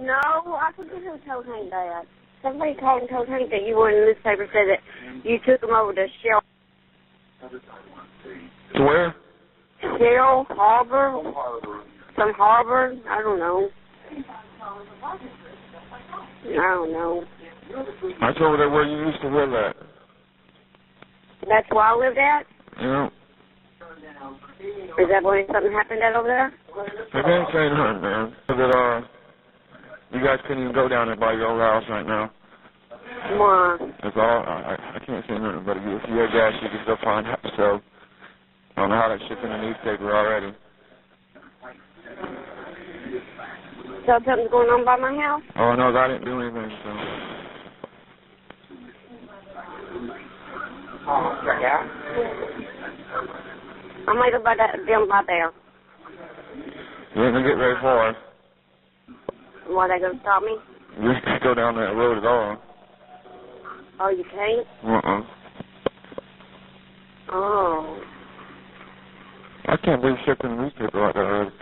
No, I forget who told Hank that. Somebody called and told Hank that you were in the newspaper said that you took him over to Shell, To where? Shell Harbor, some harbor. I don't know. I don't know. That's over there where you used to live at. That's where I lived at. Yeah. Is that where something happened at over there? They didn't say nothing, man. That, uh, you guys couldn't even go down there by your old house right now. Why? That's all. I, I- can't say nothing, but if you if you had gas, you could still find out. So, I don't know how that shit's in the newspaper already. So something's going on by my house? Oh, no, I didn't do anything, so. I might go by that them by there. You ain't gonna get very far. Why they gonna stop me? You can't go down that road at all. Oh, you can't? Uh-uh. Oh. I can't believe the newspaper like that.